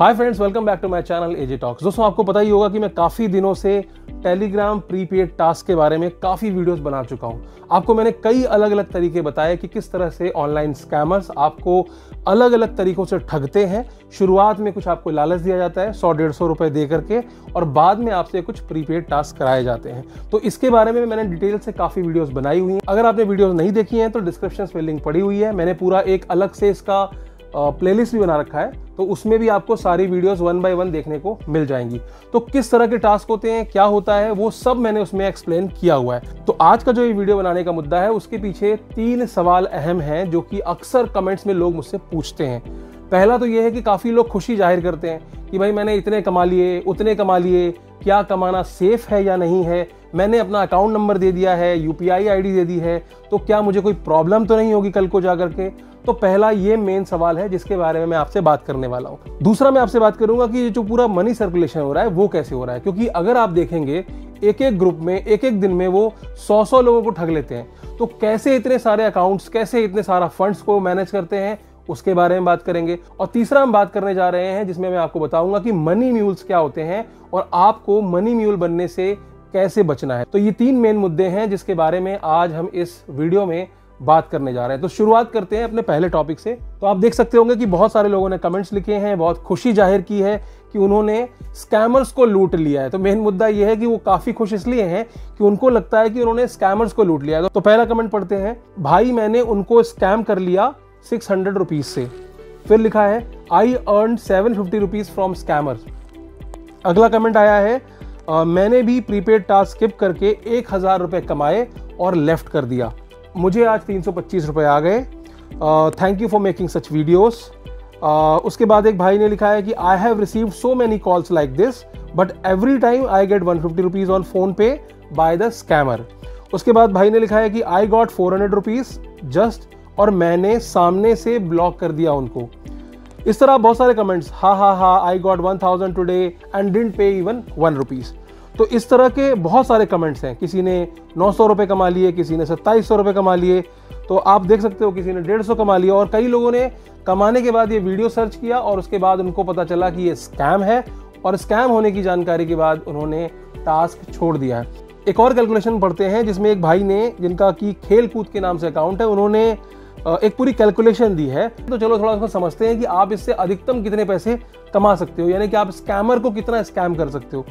Hi friends welcome back to my channel AJ talks दोस्तों, आपको पता ही होगा कि मैं काफ़ी दिनों से टेलीग्राम प्रीपेड टास्क के बारे में काफ़ी वीडियोस बना चुका हूँ। आपको मैंने कई अलग अलग तरीके बताए कि किस तरह से ऑनलाइन स्कैमर्स आपको अलग अलग तरीकों से ठगते हैं। शुरुआत में कुछ आपको लालच दिया जाता है, सौ डेढ़ सौ रुपए दे करके, और बाद में आपसे कुछ प्रीपेड टास्क कराए जाते हैं। तो इसके बारे में मैंने डिटेल से काफ़ी वीडियोज़ बनाई हुई हैं। अगर आपने वीडियोज़ नहीं देखी हैं तो डिस्क्रिप्शन में लिंक पड़ी हुई है। मैंने पूरा एक अलग से इसका प्लेलिस्ट भी बना रखा है तो उसमें भी आपको सारी वीडियोस वन बाय वन देखने को मिल जाएँगी। तो किस तरह के टास्क होते हैं, क्या होता है, वो सब मैंने उसमें एक्सप्लेन किया हुआ है। तो आज का जो ये वीडियो बनाने का मुद्दा है, उसके पीछे तीन सवाल अहम हैं, जो कि अक्सर कमेंट्स में लोग मुझसे पूछते हैं। पहला तो ये है कि काफ़ी लोग खुशी ज़ाहिर करते हैं कि भाई मैंने इतने कमा लिए, उतने कमा लिए, क्या कमाना सेफ़ है या नहीं है? मैंने अपना अकाउंट नंबर दे दिया है यूपीआई आईडी दे दी है तो क्या मुझे कोई प्रॉब्लम तो नहीं होगी कल को जाकर के? तो पहला ये मेन सवाल है जिसके बारे में मैं आपसे बात करने वाला हूँ। दूसरा मैं आपसे बात करूँगा कि ये जो पूरा मनी सर्कुलेशन हो रहा है, वो कैसे हो रहा है? क्योंकि अगर आप देखेंगे एक एक ग्रुप में एक एक दिन में वो सौ सौ लोगों को ठग लेते हैं। तो कैसे इतने सारे अकाउंट्स कैसे इतने सारा फंड्स को मैनेज करते हैं, उसके बारे में बात करेंगे। और तीसरा हम बात करने जा रहे हैं, जिसमें मैं आपको बताऊँगा कि मनी म्यूल्स क्या होते हैं और आपको मनी म्यूल बनने से कैसे बचना है। तो ये तीन मेन मुद्दे हैं जिसके बारे में आज हम इस वीडियो में बात करने जा रहे हैं। तो शुरुआत करते हैं अपने पहले टॉपिक से। तो आप देख सकते होंगे कि बहुत सारे लोगों ने कमेंट्स लिखे हैं बहुत खुशी ज़ाहिर की है कि उन्होंने स्कैमर्स को लूट लिया है। तो मेन मुद्दा यह है कि वो काफ़ी खुश इसलिए हैं कि उनको लगता है कि उन्होंने स्कैमर्स को लूट लिया तो पहला कमेंट पढ़ते हैं भाई मैंने उनको स्कैम कर लिया सिक्स हंड्रेड रुपीज़ से। फिर लिखा है I earn seven fifty rupees from scammers अगला कमेंट आया है आ, मैंने भी प्रीपेड टास्क स्किप करके एक हज़ार रुपए कमाए और लेफ़्ट कर दिया। मुझे आज तीन सौ पच्चीस रुपए आ गए। Thank you for making such videos उसके बाद एक भाई ने लिखा है कि I have receive so many calls like this but every time I get one fifty rupees on phone पे बाय द स्कैमर उसके बाद भाई ने लिखा है कि I got four hundred rupees just और मैंने सामने से ब्लॉक कर दिया उनको. इस तरह बहुत सारे कमेंट्स हा हा हा I got one thousand today and didn't pay even one rupees तो इस तरह के बहुत सारे कमेंट्स हैं। किसी ने नौ सौ रुपये कमा लिए, किसी ने सत्ताईस सौ रुपये कमा लिए। तो आप देख सकते हो किसी ने डेढ़ सौ कमा लिया और कई लोगों ने कमाने के बाद ये वीडियो सर्च किया और उसके बाद उनको पता चला कि ये स्कैम है और स्कैम होने की जानकारी के बाद उन्होंने टास्क छोड़ दिया है। एक और कैलकुलेशन पढ़ते हैं जिसमें एक भाई ने, जिनका कि खेल कूद के नाम से अकाउंट है, उन्होंने एक पूरी कैलकुलेशन दी है। तो चलो थोड़ा सा समझते हैं कि आप इससे अधिकतम कितने पैसे कमा सकते हो, यानी कि आप स्कैमर को कितना स्कैम कर सकते हो।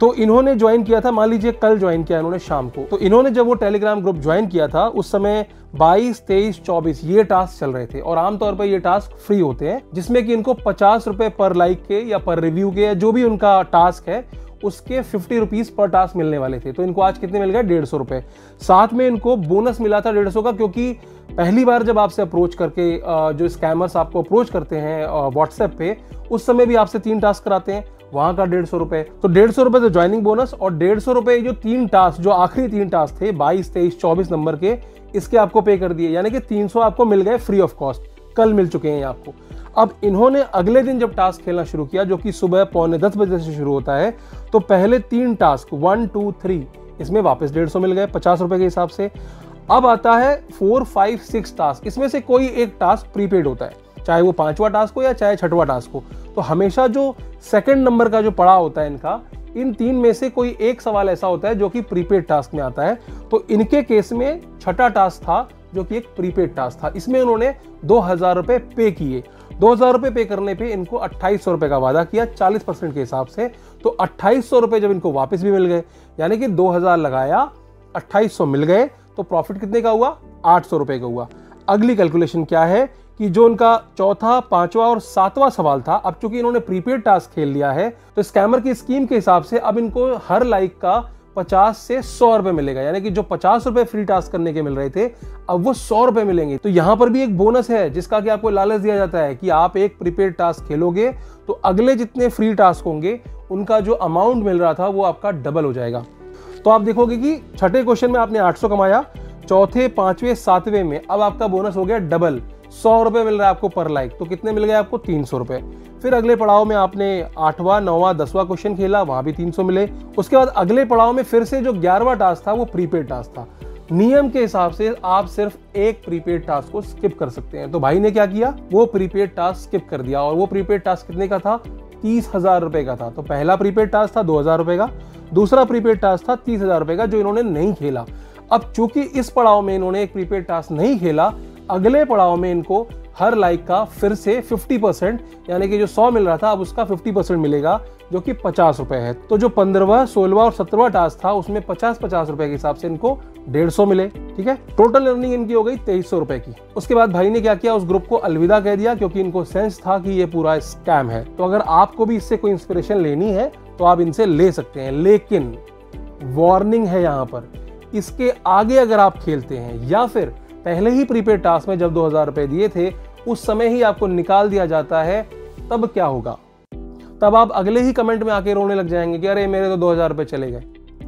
तो इन्होंने ज्वाइन किया था मान लीजिए कल ज्वाइन किया इन्होंने शाम को। तो इन्होंने जब वो टेलीग्राम ग्रुप ज्वाइन किया था उस समय 22, 23, 24 ये टास्क चल रहे थे। और आमतौर पर ये टास्क फ्री होते हैं जिसमें कि इनको पचास रुपए पर लाइक के या पर रिव्यू के या जो भी उनका टास्क है उसके फिफ्टी रुपीज़ पर टास्क मिलने वाले थे। तो इनको आज कितने मिल गए? डेढ़ सौ रुपए। साथ में इनको बोनस मिला था डेढ़ सौ का क्योंकि पहली बार जब आपसे अप्रोच करके जो स्कैमर्स आपको अप्रोच करते हैं व्हाट्सएप पे उस समय भी आपसे तीन टास्क कराते हैं। वहाँ का डेढ़ सौ रुपए। तो डेढ़ सौ रुपए तो ज्वाइनिंग बोनस और डेढ़ सौ रुपए जो तीन टास्क जो आखिरी तीन टास्क थे, बाईस, तेईस, चौबीस नंबर के, इसके आपको पे कर दिए। यानी कि तीन सौ आपको मिल गए फ्री ऑफ़ कॉस्ट कल मिल चुके हैं आपको। अब इन्होंने अगले दिन जब टास्क खेलना शुरू किया, जो कि सुबह पौने दस बजे से शुरू होता है तो पहले तीन टास्क वन टू थ्री इसमें वापस डेढ़ सौ मिल गए पचास रुपए के हिसाब से। अब आता है फोर फाइव सिक्स टास्क इसमें से कोई एक टास्क प्रीपेड होता है। चाहे वो पांचवा टास्क हो या चाहे छठवा टास्क हो तो हमेशा जो सेकंड नंबर का जो पड़ा होता है इनका, इन तीन में से कोई एक सवाल ऐसा होता है जो कि प्रीपेड टास्क में आता है। तो इनके केस में छठा टास्क था, जो कि एक प्रीपेड टास्क था। इसमें उन्होंने दो हज़ार रुपए पे किए। दो हज़ार रुपए पे करने पे इनको अट्ठाईस सौ रुपए का वादा किया चालीस परसेंट के हिसाब से। तो अट्ठाईस सौ रुपए जब इनको वापस भी मिल गए, यानी कि दो हज़ार लगाया, अट्ठाईस सौ मिल गए तो प्रॉफिट कितने का हुआ? आठ सौ रुपए का हुआ। अगली कैलकुलेशन क्या है? कि जो उनका चौथा, पांचवा और सातवां सवाल था, अब चूँकि इन्होंने प्रीपेड टास्क खेल लिया है तो स्कैमर की स्कीम के हिसाब से अब इनको हर लाइक का पचास से सौ रुपए मिलेगा। यानी कि जो पचास रुपए फ्री टास्क करने के मिल रहे थे, अब वो सौ रुपए मिलेंगे। तो यहाँ पर भी एक बोनस है, जिसका कि आपको लालच दिया जाता है कि आप एक प्रीपेड टास्क खेलोगे तो अगले जितने फ्री टास्क होंगे, उनका जो अमाउंट मिल रहा था, वो आपका डबल हो जाएगा। तो आप देखोगे कि छठे क्वेश्चन में आपने 800 कमाया, चौथे, पांचवे, सातवें में अब आपका बोनस हो गया डबल। सौ रुपए मिल रहा है आपको पर लाइक तो कितने मिल गए आपको? तीन सौ रुपए। फिर अगले पड़ाव में आपने आठवां, नौवां, दसवां क्वेश्चन खेला, वहाँ भी तीन सौ मिले। उसके बाद अगले पड़ाव में फिर से जो ग्यारहवा टास्क था, वो प्रीपेड टास्क था। नियम के हिसाब से आप सिर्फ़ एक प्रीपेड टास्क को स्किप कर सकते हैं। तो भाई ने क्या किया? वो प्रीपेड टास्क स्किप कर दिया। और वो प्रीपेड टास्क कितने का था? तीस हज़ार रुपए का था। तो पहला प्रीपेड टास्क था, दो हज़ार रुपए का। दूसरा प्रीपेड टास्क था, तीस हज़ार रुपए का, जो इन्होंने नहीं खेला। अब चूँकि इस पड़ाव में इन्होंने एक प्रीपेड टास्क नहीं खेला अगले पड़ाव में इनको हर लाइक का फिर से 50 परसेंट यानी कि जो 100 मिल रहा था, अब उसका 50 परसेंट मिलेगा, जो कि पचास रुपए है। तो जो पंद्रहवा सोलवा और सत्रहवा टास्क था, उसमें पचास पचास रुपए के हिसाब से इनको डेढ़ सौ मिले, ठीक है? टोटल अर्निंग इनकी हो गई तेईस सौ रुपए की। उसके बाद भाई ने क्या किया? उस ग्रुप को अलविदा कह दिया, क्योंकि इनको सेंस था कि ये पूरा स्कैम है। तो अगर आपको भी इससे कोई इंस्पिरेशन लेनी है तो आप इनसे ले सकते हैं। लेकिन वार्निंग है यहाँ पर, इसके आगे अगर आप खेलते हैं, या फिर पहले ही प्रीपेड टास्क में जब दो हज़ार रुपए दिए थे, उस समय ही आपको निकाल दिया जाता है, तब क्या होगा? तब आप अगले ही कमेंट में आके रोने लग जाएँगे कि अरे, मेरे तो दो हज़ार रुपए चले गए।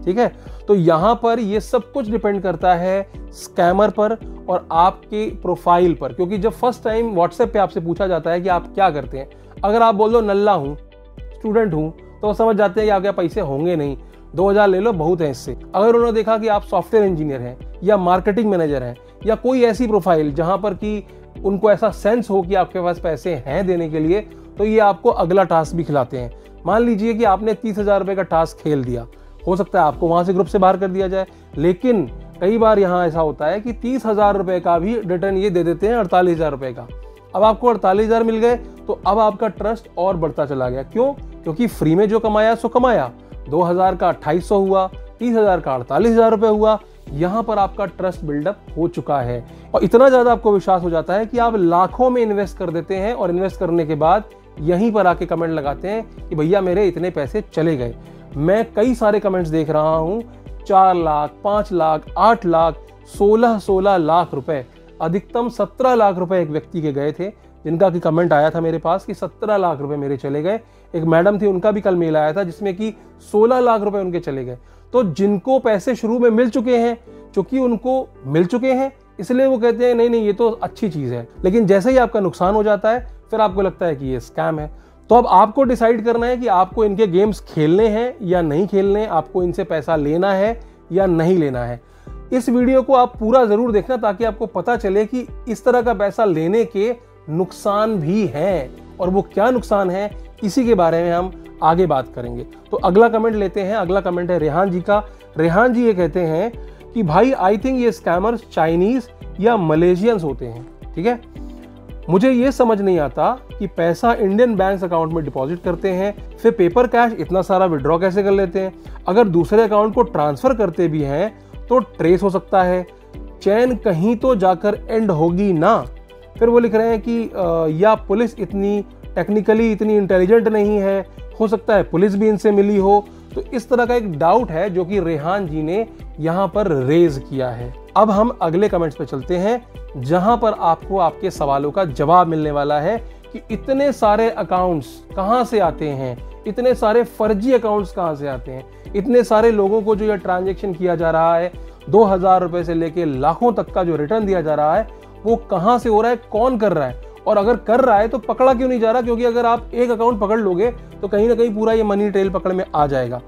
ठीक है? तो यहाँ पर ये सब कुछ डिपेंड करता है स्कैमर पर और आपकी प्रोफ़ाइल पर। क्योंकि जब फ़र्स्ट टाइम व्हाट्सएप पे आपसे पूछा जाता है कि आप क्या करते हैं, अगर आप बोल दो, नल्ला हूँ स्टूडेंट हूँ तो समझ जाते हैं कि आपके पैसे होंगे नहीं। दो हज़ार ले लो, बहुत है इससे। अगर उन्होंने देखा कि आप सॉफ्टवेयर इंजीनियर हैं या मार्केटिंग मैनेजर हैं या कोई ऐसी प्रोफ़ाइल जहाँ पर कि उनको ऐसा सेंस हो कि आपके पास पैसे हैं देने के लिए तो ये आपको अगला टास्क भी खिलाते हैं। मान लीजिए कि आपने तीस हज़ार रुपए का टास्क खेल दिया। हो सकता है आपको वहाँ से ग्रुप से बाहर कर दिया जाए, लेकिन कई बार यहाँ ऐसा होता है कि तीस हज़ार रुपए का भी रिटर्न ये दे देते हैं अड़तालीस हज़ार रुपए का। अब आपको अड़तालीस हज़ार मिल गए तो अब आपका ट्रस्ट और बढ़ता चला गया। क्यों? क्योंकि फ्री में जो कमाया, सो कमाया। दो हज़ार का अट्ठाईस सौ हुआ, तीस हज़ार का अड़तालीस हज़ार रुपए हुआ यहाँ पर आपका ट्रस्ट बिल्डअप हो चुका है। और इतना ज़्यादा आपको विश्वास हो जाता है कि आप लाखों में इन्वेस्ट कर देते हैं और इन्वेस्ट करने के बाद यहीं पर आके कमेंट लगाते हैं कि भैया मेरे इतने पैसे चले गए। मैं कई सारे कमेंट्स देख रहा हूँ, चार लाख, पाँच लाख, आठ लाख, सोलह सोलह लाख रुपए। अधिकतम सत्रह लाख रुपए एक व्यक्ति के गए थे, जिनका कि कमेंट आया था मेरे पास कि सत्रह लाख रुपए मेरे चले गए। एक मैडम थी, उनका भी कल मेल आया था जिसमें कि सोलह लाख रुपए उनके चले गए। तो जिनको पैसे शुरू में मिल चुके हैं, चूँकि उनको मिल चुके हैं, इसलिए वो कहते हैं, नहीं नहीं, ये तो अच्छी चीज़ है। लेकिन जैसे ही आपका नुकसान हो जाता है, फिर आपको लगता है कि ये स्कैम है। तो अब आपको डिसाइड करना है कि आपको इनके गेम्स खेलने हैं या नहीं खेलने, आपको इनसे पैसा लेना है या नहीं लेना है। इस वीडियो को आप पूरा ज़रूर देखना ताकि आपको पता चले कि इस तरह का पैसा लेने के नुकसान भी हैं। और वो क्या नुकसान है, इसी के बारे में हम आगे बात करेंगे। तो अगला कमेंट लेते हैं, अगला कमेंट है रेहान जी का। रेहान जी ये कहते हैं कि, भाई आई थिंक ये स्कैमर्स चाइनीज़ या मलेशियंस होते हैं, ठीक है? मुझे ये समझ नहीं आता कि पैसा इंडियन बैंक अकाउंट में डिपॉजिट करते हैं, फिर पेपर कैश इतना सारा विड्रॉ कैसे कर लेते हैं? अगर दूसरे अकाउंट को ट्रांसफ़र करते भी हैं तो ट्रेस हो सकता है। चैन कहीं तो जाकर एंड होगी ना? फिर वो लिख रहे हैं कि या पुलिस इतनी टेक्निकली इतनी इंटेलिजेंट नहीं है, हो सकता है पुलिस भी इनसे मिली हो। तो इस तरह का एक डाउट है जो कि रेहान जी ने यहाँ पर रेज किया है। अब हम अगले कमेंट्स पे चलते हैं, जहाँ पर आपको आपके सवालों का जवाब मिलने वाला है कि इतने सारे अकाउंट्स कहाँ से आते हैं, इतने सारे फर्जी अकाउंट्स कहाँ से आते हैं, इतने सारे लोगों को जो यह ट्रांजेक्शन किया जा रहा है, दो हज़ार रुपए से लेके लाखों तक का जो रिटर्न दिया जा रहा है वो कहाँ से हो रहा है, कौन कर रहा है? और अगर कर रहा है तो पकड़ा क्यों नहीं जा रहा? क्योंकि अगर आप एक अकाउंट पकड़ लोगे तो कहीं ना कहीं पूरा ये मनी ट्रेल पकड़ में आ जाएगा।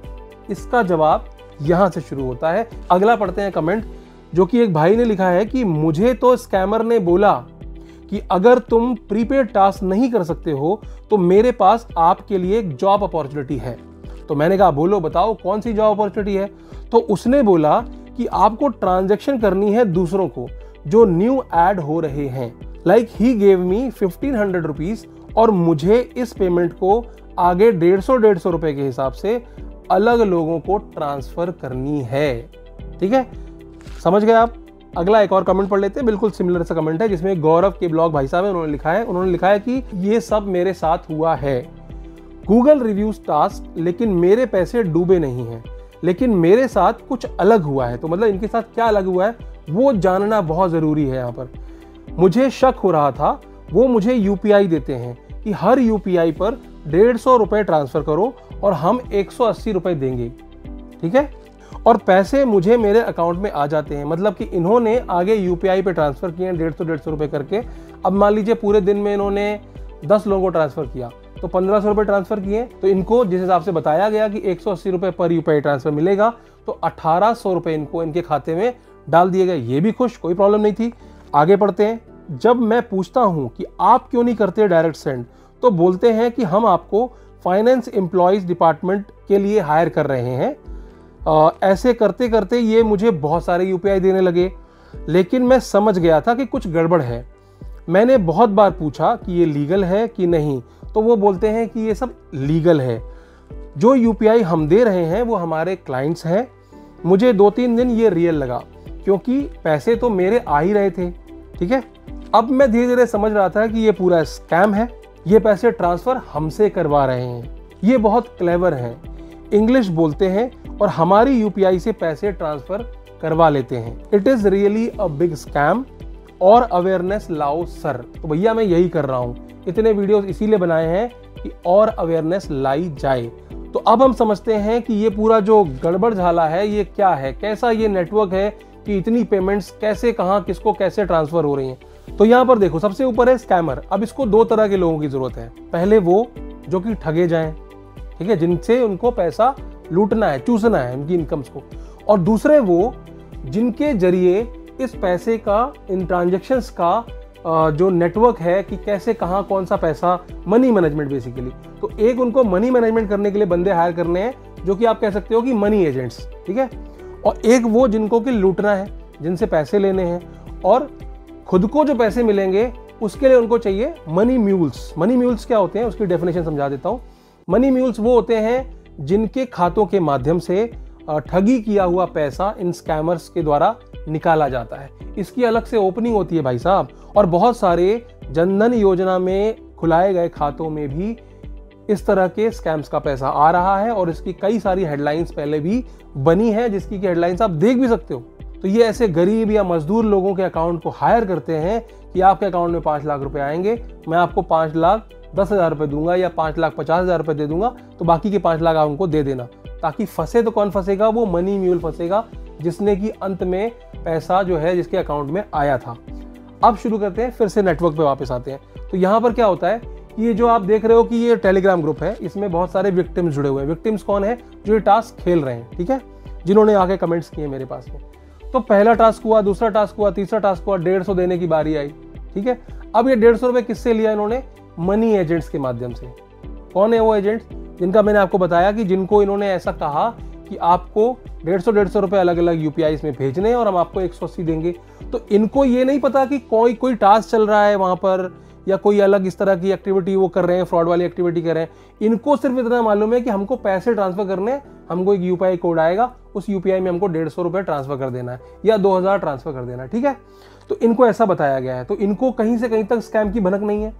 इसका जवाब यहाँ से शुरू होता है। अगला पढ़ते हैं कमेंट जो कि एक भाई ने लिखा है कि मुझे तो स्कैमर ने बोला कि अगर तुम प्रीपेड टास्क नहीं कर सकते हो तो मेरे पास आपके लिए एक जॉब अपॉर्चुनिटी है। तो मैंने कहा, बोलो, बताओ, कौन सी जॉब अपॉर्चुनिटी है? तो उसने बोला कि आपको ट्रांजेक्शन करनी है दूसरों को। जो न्यू ऐड हो रहे हैं। Like he gave me fifteen hundred rupees और मुझे इस पेमेंट को आगे डेढ़ सौ डेढ़ सौ रुपए के हिसाब से अलग लोगों को ट्रांसफ़र करनी है। ठीक है? समझ गए आप? अगला एक और कमेंट पढ़ लेते हैं। बिल्कुल सिमिलर सा कमेंट है, जिसमें गौरव के ब्लॉग भाई साहब उन्होंने लिखा है। उन्होंने लिखा है कि ये सब मेरे साथ हुआ है। गूगल रिव्यूज़ टास्क लेकिन मेरे पैसे डूबे नहीं हैं। लेकिन मेरे साथ कुछ अलग हुआ है। तो मतलब इनके साथ क्या अलग हुआ है? वो जानना बहुत ज़रूरी है यहाँ पर। मुझे शक हो रहा था, वो मुझे यूपीआई देते हैं कि हर यूपीआई पर डेढ़ सौ रुपए ट्रांसफ़र करो और हम एक सौ अस्सी रुपए देंगे, ठीक है? और पैसे मुझे मेरे अकाउंट में आ जाते हैं मतलब कि इन्होंने आगे यूपीआई पे ट्रांसफ़र किए हैं डेढ़ सौ डेढ़ सौ रुपए करके। अब मान लीजिए पूरे दिन में इन्होंने दस लोगों को ट्रांसफ़र किया तो पंद्रह सौ रुपए ट्रांसफ़र किए तो इनको जिस हिसाब से बताया गया कि एक सौ अस्सी रुपए पर यूपीआई ट्रांसफ़र मिलेगा तो अठारह सौ रुपए इनको इनके खाते में डाल दिए गए। ये भी खुश कोई प्रॉब्लम नहीं थी। आगे पढ़ते हैं। जब मैं पूछता हूँ कि आप क्यों नहीं करते डायरेक्ट सेंड तो बोलते हैं कि हम आपको फाइनेंस एम्प्लॉयज़ डिपार्टमेंट के लिए हायर कर रहे हैं। आ, ऐसे करते करते ये मुझे बहुत सारे यूपीआई देने लगे। लेकिन मैं समझ गया था कि कुछ गड़बड़ है। मैंने बहुत बार पूछा कि ये लीगल है कि नहीं तो वो बोलते हैं कि ये सब लीगल है। जो यूपीआई हम दे रहे हैं वो हमारे क्लाइंट्स हैं। मुझे दो तीन दिन ये रियल लगा। क्योंकि पैसे तो मेरे आ ही रहे थे, ठीक है? अब मैं धीरे धीरे समझ रहा था कि ये पूरा स्कैम है। ये पैसे ट्रांसफ़र हमसे करवा रहे हैं। ये बहुत क्लेवर हैं। इंग्लिश बोलते हैं और हमारी यूपीआई से पैसे ट्रांसफ़र करवा लेते हैं। It is really a big scam और अवेयरनेस लाओ सर। तो भैया, मैं यही कर रहा हूँ। इतने वीडियोस इसीलिए बनाए हैं कि और अवेयरनेस लाई जाए। तो अब हम समझते हैं कि ये पूरा जो गड़बड़ झाला है, ये क्या है? कैसा ये नेटवर्क है? कि इतनी पेमेंट्स कैसे, कहाँ, किसको, कैसे ट्रांसफ़र हो रही हैं। तो यहाँ पर देखो, सबसे ऊपर है स्कैमर अब इसको दो तरह के लोगों की ज़रूरत है। पहले वो, जो कि ठगे जाएँ, ठीक है, जिनसे उनको पैसा लूटना है, चूसना है, उनकी इनकम्स को। और दूसरे वो, जिनके ज़रिए इस पैसे का, इन ट्रांजेक्शन्स का जो नेटवर्क है कि कैसे, कहाँ, कौन सा पैसा मनी मैनेजमेंट बेसिकली तो एक उनको मनी मैनेजमेंट करने के लिए बंदे हायर करने हैं, जो कि आप कह सकते हो कि मनी एजेंट्स ठीक है? और एक वो जिनको कि लूटना है, जिनसे पैसे लेने हैं और खुद को जो पैसे मिलेंगे, उसके लिए उनको चाहिए मनी म्यूल्स मनी म्यूल्स क्या होते हैं? उसकी डेफिनेशन समझा देता हूँ। मनी म्यूल्स वो होते हैं जिनके खातों के माध्यम से ठगी किया हुआ पैसा इन स्कैमर्स के द्वारा निकाला जाता है। इसकी अलग से ओपनिंग होती है भाई साहब। और बहुत सारे जनधन योजना में खुलाए गए खातों में भी इस तरह के स्कैम्स का पैसा आ रहा है और इसकी कई सारी हेडलाइंस पहले भी बनी है, जिसकी की हेडलाइंस आप देख भी सकते हो। तो ये ऐसे गरीब या मजदूर लोगों के अकाउंट को हायर करते हैं कि आपके अकाउंट में पाँच लाख रुपए आएँगे, मैं आपको पाँच लाख दस हज़ार रुपए दूँगा या पाँच लाख पचास हज़ार रुपए दे दूँगा तो बाकी के पाँच लाख आप उनको दे देना। ताकि फंसे तो कौन फंसेगा? वो मनी म्यूल फंसेगा, जिसने की अंत में पैसा जो है, जिसके अकाउंट में आया था। अब शुरू करते हैं, फिर से नेटवर्क पे वापस आते हैं। तो यहाँ पर क्या होता है? ये जो आप देख रहे हो कि ये टेलीग्राम ग्रुप है, इसमें बहुत सारे विक्टिम्स जुड़े हुए हैं। विक्टिम्स कौन है? जो ये टास्क खेल रहे हैं, ठीक है? जिन्होंने आके कमेंट्स किए मेरे पास में। तो पहला टास्क हुआ, दूसरा टास्क हुआ, तीसरा टास्क हुआ, डेढ़ सौ देने की बारी आई, ठीक है? अब ये डेढ़ सौ रुपए किससे लिया इन्होंने? मनी एजेंट्स के माध्यम से। कौन है वो एजेंट्स जिनका मैंने आपको बताया कि जिनको इन्होंने ऐसा कहा कि आपको डेढ़ सौ डेढ़ सौ रुपए अलग अलग यूपीआई में भेजने हैं और हम आपको एक सौ अस्सी देंगे। तो इनको ये नहीं पता कि कोई कोई टास्क चल रहा है वहाँ पर या कोई अलग इस तरह की एक्टिविटी वो कर रहे हैं फ्रॉड वाली एक्टिविटी कर रहे हैं, इनको सिर्फ़ इतना मालूम है कि हमको पैसे ट्रांसफ़र करने, हमको एक यूपीआई कोड आएगा, उस यूपीआई में हमको डेढ़ सौ रुपए ट्रांसफ़र कर देना है, या दो हज़ार ट्रांसफ़र कर देना है, ठीक है? तो इनको ऐसा बताया गया है तो इनको कहीं से कहीं तक स्कैम की भनक नहीं है।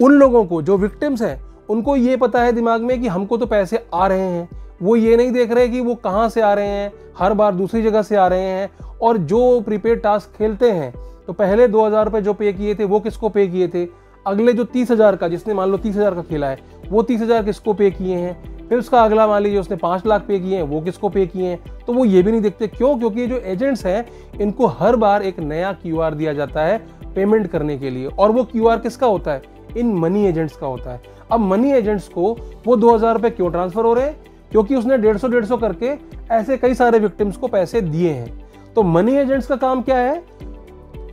उन लोगों को, जो विक्टिम्स हैं, उनको ये पता है दिमाग में कि हमको तो पैसे आ रहे हैं, वो ये नहीं देख रहे कि वो कहाँ से आ रहे हैं, हर बार दूसरी जगह से आ रहे हैं, और जो प्रीपेड टास्क खेलते हैं तो पहले दो हज़ार रुपये जो पे किए थे, वो किसको पे किए थे? अगले जो तीस हज़ार का, जिसने मान लो तीस हज़ार का खेला है, वो तीस हज़ार किसको पे किए हैं? फिर उसका अगला मान लीजिए उसने पाँच लाख पे किए हैं, वो किसको पे किए हैं? तो वो ये भी नहीं देखते। क्यों? क्योंकि जो एजेंट्स हैं, इनको हर बार एक नया क्यूआर दिया जाता है पेमेंट करने के लिए। और वो क्यूआर किसका होता है? इन मनी एजेंट्स का होता है। अब मनी एजेंट्स को वो दो हज़ार रुपये क्यों ट्रांसफ़र हो रहे हैं? क्योंकि उसने डेढ़ सौ डेढ़ सौ करके ऐसे कई सारे विक्टिम्स को पैसे दिए हैं। तो मनी एजेंट्स का काम क्या है?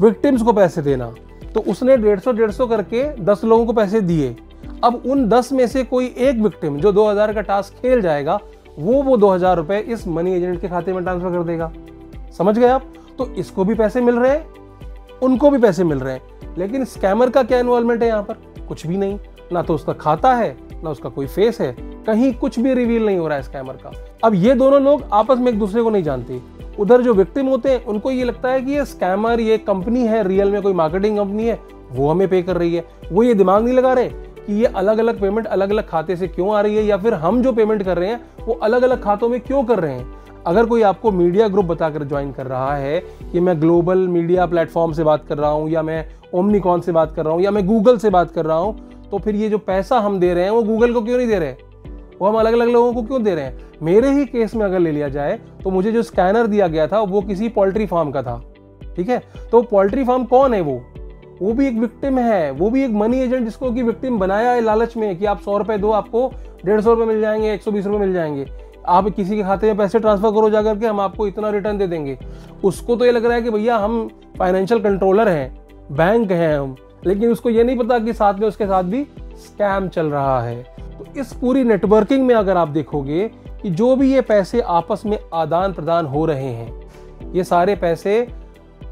विक्टिम्स को पैसे देना। तो उसने डेढ़ सौ डेढ़ सौ करके दस लोगों को पैसे दिए। अब उन दस में से कोई एक विक्टिम जो दो हज़ार का टास्क खेल जाएगा, वो वो दो हज़ार रुपए इस मनी एजेंट के खाते में ट्रांसफ़र कर देगा। समझ गए आप? तो इसको भी पैसे मिल रहे हैं, उनको भी पैसे मिल रहे हैं। लेकिन स्कैमर का क्या इन्वॉल्वमेंट है यहाँ पर? कुछ भी नहीं। ना तो उसका खाता है, ना उसका कोई फेस है। कहीं कुछ भी रिवील नहीं हो रहा है स्कैमर का। अब ये दोनों लोग आपस में एक दूसरे को नहीं जानते। उधर जो विक्टिम होते हैं, उनको ये लगता है कि ये स्कैमर ये कंपनी है रियल में कोई मार्केटिंग कंपनी है, वो हमें पे कर रही है। वो ये दिमाग नहीं लगा रहे कि ये अलग अलग पेमेंट अलग अलग खाते से क्यों आ रही है या फिर हम जो पेमेंट कर रहे हैं, वो अलग अलग खातों में क्यों कर रहे हैं? अगर कोई आपको मीडिया ग्रुप बताकर ज्वाइन कर रहा है कि मैं ग्लोबल मीडिया प्लेटफॉर्म से बात कर रहा हूँ या मैं ओमनिकॉन से बात कर रहा हूँ या मैं गूगल से बात कर रहा हूँ तो फिर ये जो पैसा हम दे रहे हैं, वो गूगल को क्यों नहीं दे रहे? वो हम अलग अलग लोगों को क्यों दे रहे हैं? मेरे ही केस में अगर ले लिया जाए तो मुझे जो स्कैनर दिया गया था, वो किसी पोल्ट्री फार्म का था। ठीक है? तो पोल्ट्री फार्म कौन है वो? वो भी एक विक्टिम है। वो भी एक मनी एजेंट जिसको कि विक्टिम बनाया है लालच में कि आप सौ रुपए दो, आपको डेढ़ सौ रुपए मिल जाएँगे, एक सौ बीस रुपए मिल जाएँगे। आप किसी के खाते में पैसे ट्रांसफ़र करो जाकर के, हम आपको इतना रिटर्न दे देंगे। उसको तो ये लग रहा है कि भैया हम फाइनेंशियल कंट्रोलर हैं, बैंक हैं हम, लेकिन उसको ये नहीं पता कि साथ में उसके साथ भी स्कैम चल रहा है। तो इस पूरी नेटवर्किंग में अगर आप देखोगे कि जो भी ये पैसे आपस में आदान प्रदान हो रहे हैं, ये सारे पैसे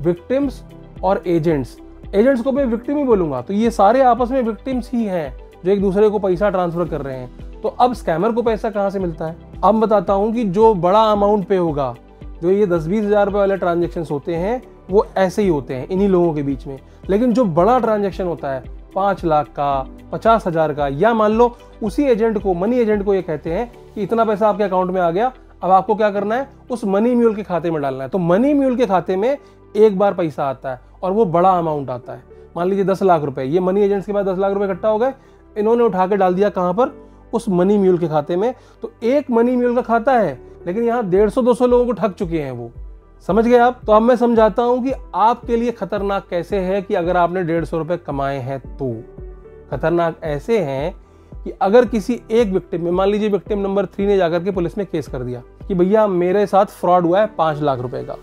विक्टिम्स और एजेंट्स एजेंट्स को मैं विक्टिम ही बोलूँगा। तो ये सारे आपस में विक्टिम्स ही हैं जो एक दूसरे को पैसा ट्रांसफ़र कर रहे हैं। तो अब स्कैमर को पैसा कहाँ से मिलता है? अब बताता हूँ कि जो बड़ा अमाउंट पे होगा, जो ये दस बीस हज़ार रुपए वाले ट्रांजेक्शन होते हैं, वो ऐसे ही होते हैं, इन्हीं लोगों के बीच में। लेकिन जो बड़ा ट्रांजेक्शन होता है पाँच लाख का, पचास हज़ार का, या मान लो उसी एजेंट को मनी एजेंट को ये कहते हैं कि इतना पैसा आपके अकाउंट में आ गया, अब आपको क्या करना है? उस मनी म्यूल के खाते में डालना है। तो मनी म्यूल के खाते में एक बार पैसा आता है और वो बड़ा अमाउंट आता है। मान लीजिए दस लाख रुपए, ये मनी एजेंट्स के पास दस लाख रुपए इकट्ठा हो गए, इन्होंने उठा के डाल दिया कहाँ पर? उस मनी म्यूल के खाते में। तो एक मनी म्यूल का खाता है, लेकिन यहाँ डेढ़ सौ, दो सौ लोगों को ठग चुके हैं वो। समझ गए आप? तो अब मैं समझाता हूँ कि आपके लिए खतरनाक कैसे है कि अगर आपने डेढ़ सौ रुपए कमाए हैं तो। खतरनाक ऐसे हैं कि अगर किसी एक विक्टिम में, मान लीजिए विक्टिम नंबर थ्री ने जाकर के पुलिस में केस कर दिया कि भैया मेरे साथ फ्रॉड हुआ है पाँच लाख रुपए का।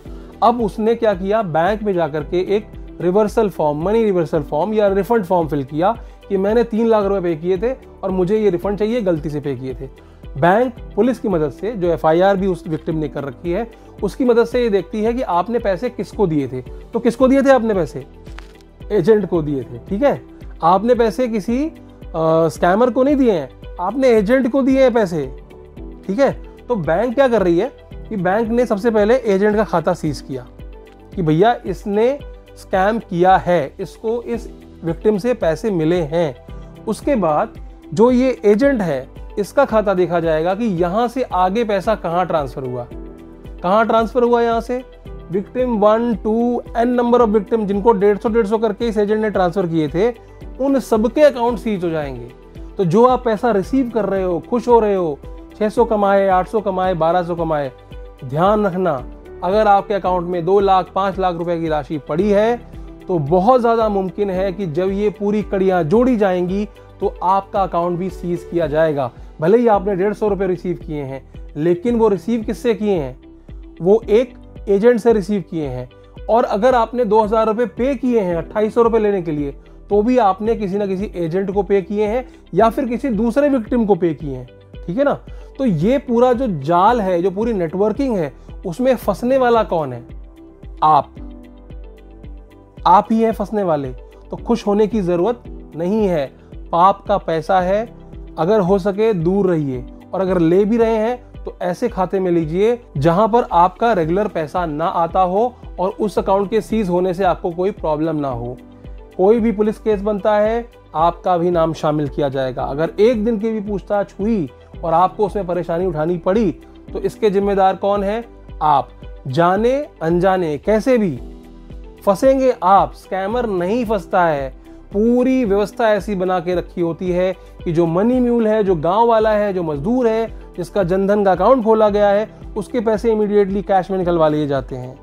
अब उसने क्या किया? बैंक में जाकर के एक reversal form money reversal form या रिफंड फॉर्म फिल किया कि मैंने तीन लाख रुपए पे किए थे और मुझे ये रिफंड चाहिए, गलती से पे किए थे। बैंक पुलिस की मदद से जो एफआईआर भी उस विक्टिम ने कर रखी है, उसकी मदद से ये देखती है कि आपने पैसे किसको दिए थे। तो किसको दिए थे आपने पैसे? एजेंट को दिए थे, ठीक है? आपने पैसे किसी स्कैमर को नहीं दिए हैं, आपने एजेंट को दिए हैं पैसे, ठीक है? तो बैंक क्या कर रही है कि बैंक ने सबसे पहले एजेंट का खाता सीज किया कि भैया इसने स्कैम किया है, इसको इस विक्टिम से पैसे मिले हैं। उसके बाद जो ये एजेंट है इसका खाता देखा जाएगा कि यहाँ से आगे पैसा कहाँ ट्रांसफ़र हुआ। कहाँ ट्रांसफ़र हुआ यहाँ से? Victim one, two, N number of victim जिनको डेढ़ सौ डेढ़ सौ करके इस एजेंट ने ट्रांसफ़र किए थे, उन सबके अकाउंट सीज हो जाएँगे। तो जो आप पैसा रिसीव कर रहे हो, खुश हो रहे हो 600 कमाए 800 कमाए 1200 कमाए, ध्यान रखना, अगर आपके अकाउंट में दो लाख, पाँच लाख रुपए की राशि पड़ी है तो बहुत ज़्यादा मुमकिन है कि जब ये पूरी कड़ियाँ जोड़ी जाएँगी तो आपका अकाउंट भी सीज किया जाएगा। भले ही आपने डेढ़ सौ रुपए रिसीव किए हैं, लेकिन वो रिसीव किससे किए हैं? वो एक एजेंट से रिसीव किए हैं। और अगर आपने दो हज़ार रुपये पे किए हैं, अट्ठाईस सौ रुपए लेने के लिए तो भी आपने किसी ना किसी एजेंट को पे किए हैं, या फिर किसी दूसरे विक्टिम को पे किए हैं। ठीक है ना? तो ये पूरा जो जाल है, जो पूरी नेटवर्किंग है, उसमें फंसने वाला कौन है? आप। आप ही हैं फंसने वाले। तो खुश होने की ज़रूरत नहीं है। पाप का पैसा है अगर हो सके दूर रहिए। और अगर ले भी रहे हैं तो ऐसे खाते में लीजिए जहाँ पर आपका रेगुलर पैसा ना आता हो और उस अकाउंट के सीज होने से आपको कोई प्रॉब्लम ना हो। कोई भी पुलिस केस बनता है, आपका भी नाम शामिल किया जाएगा। अगर एक दिन की भी पूछताछ हुई और आपको उसमें परेशानी उठानी पड़ी तो इसके जिम्मेदार कौन है? आप। जाने, अनजाने, कैसे भी। फंसेंगे आप। स्कैमर नहीं फंसता है। पूरी व्यवस्था ऐसी बना के रखी होती है कि जो मनी म्यूल है, जो गाँव वाला है, जो मजदूर है, जिसका जनधन का अकाउंट खोला गया है, उसके पैसे इमीडिएटली कैश में निकलवा लिए जाते हैं।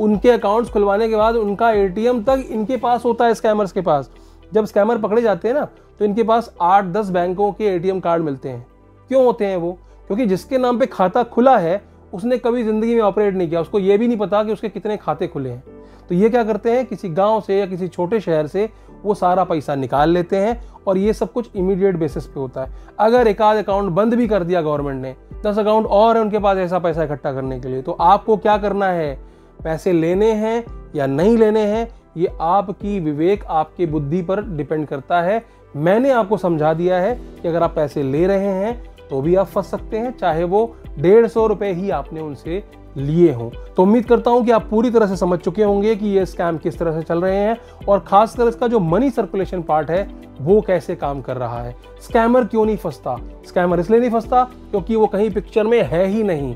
उनके अकाउंट्स खुलवाने के बाद उनका एटीएम तक इनके पास होता है स्कैमर्स के पास। जब स्कैमर पकड़े जाते हैं ना तो इनके पास आठ दस बैंकों के एटीएम कार्ड मिलते हैं। क्यों होते हैं वो? क्योंकि जिसके नाम पे खाता खुला है, उसने कभी ज़िंदगी में ऑपरेट नहीं किया। उसको ये भी नहीं पता कि उसके कितने खाते खुले हैं। तो ये क्या करते हैं? किसी गाँव से या किसी छोटे शहर से वो सारा पैसा निकाल लेते हैं और ये सब कुछ इमीडिएट बेसिस पे होता है। अगर एक आध अकाउंट बंद भी कर दिया गवर्नमेंट ने, दस अकाउंट और है उनके पास ऐसा पैसा इकट्ठा करने के लिए तो आपको क्या करना है? पैसे लेने हैं या नहीं लेने हैं, ये आपकी विवेक, आपकी बुद्धि पर डिपेंड करता है। मैंने आपको समझा दिया है कि अगर आप पैसे ले रहे हैं तो भी आप फंस सकते हैं, चाहे वो डेढ़ सौ रुपये ही आपने उनसे लिए हों। तो उम्मीद करता हूँ कि आप पूरी तरह से समझ चुके होंगे कि ये स्कैम किस तरह से चल रहे हैं और खासकर इसका जो मनी सर्कुलेशन पार्ट है, वो कैसे काम कर रहा है। स्कैमर क्यों नहीं फंसता? स्कैमर इसलिए नहीं फंसता क्योंकि वो कहीं पिक्चर में है ही नहीं।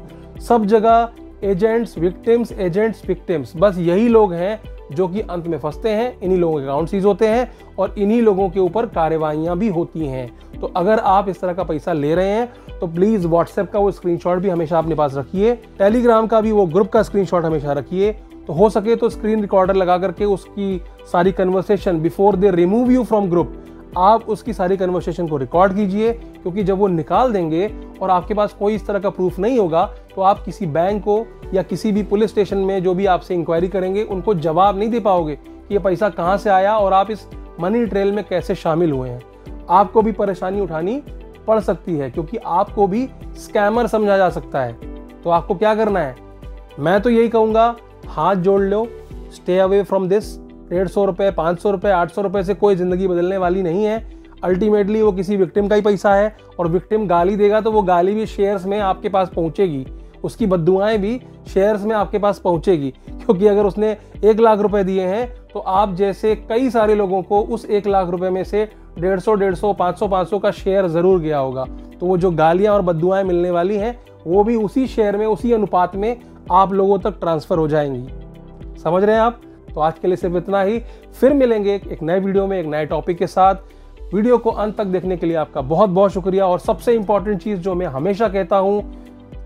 सब जगह एजेंट्स विक्टिम्स एजेंट्स विक्टिम्स बस यही लोग हैं जो कि अंत में फंसते हैं, इन्हीं लोगों के अकाउंट सीज होते हैं और इन्हीं लोगों के ऊपर कार्रवाइयाँ भी होती हैं। तो अगर आप इस तरह का पैसा ले रहे हैं तो प्लीज़ व्हाट्सएप का वो स्क्रीनशॉट भी हमेशा अपने पास रखिए। टेलीग्राम का भी वो ग्रुप का स्क्रीनशॉट हमेशा रखिए। तो हो सके तो स्क्रीन रिकॉर्डर लगा करके उसकी सारी conversation before they remove you from group आप उसकी सारी कन्वर्सेशन को रिकॉर्ड कीजिए, क्योंकि जब वो निकाल देंगे और आपके पास कोई इस तरह का प्रूफ नहीं होगा तो आप किसी बैंक को या किसी भी पुलिस स्टेशन में जो भी आपसे इंक्वायरी करेंगे, उनको जवाब नहीं दे पाओगे कि ये पैसा कहाँ से आया और आप इस मनी ट्रेल में कैसे शामिल हुए हैं। आपको भी परेशानी उठानी पड़ सकती है, क्योंकि आपको भी स्कैमर समझा जा सकता है। तो आपको क्या करना है? मैं तो यही कहूँगा, हाथ जोड़ लो स्टे अवे फ्रॉम दिस डेढ़ सौ रुपये पाँच सौ रुपये आठ सौ रुपये से कोई ज़िंदगी बदलने वाली नहीं है। अल्टीमेटली वो किसी विक्टिम का ही पैसा है और विक्टिम गाली देगा तो वो गाली भी शेयर्स में आपके पास पहुंचेगी। उसकी बदुआएँ भी शेयर्स में आपके पास पहुंचेगी। क्योंकि अगर उसने एक लाख रुपए दिए हैं तो आप जैसे कई सारे लोगों को उस एक लाख रुपए में से डेढ़ सौ डेढ़ सौ, पाँच सौ पाँच सौ का शेयर ज़रूर गया होगा। तो वो जो गालियाँ और बदुआएँ मिलने वाली हैं, वो भी उसी शेयर में, उसी अनुपात में आप लोगों तक ट्रांसफ़र हो जाएँगी। समझ रहे हैं आप? तो आज के लिए सिर्फ़ इतना ही। फिर मिलेंगे एक नए वीडियो में, एक नए टॉपिक के साथ। वीडियो को अंत तक देखने के लिए आपका बहुत बहुत शुक्रिया। और सबसे इंपॉर्टेंट चीज़ जो मैं हमेशा कहता हूँ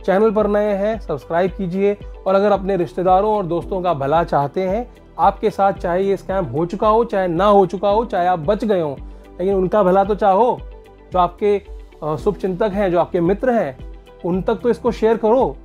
चैनल पर नए हैं, सब्सक्राइब कीजिए और अगर अपने रिश्तेदारों और दोस्तों का भला चाहते हैं, आपके साथ चाहे ये स्कैम हो चुका हो, चाहे ना हो चुका हो, चाहे आप बच गए हो, लेकिन उनका भला तो चाहो, जो आपके शुभ चिंतक हैं, जो आपके मित्र हैं, उन तक तो इसको शेयर करो।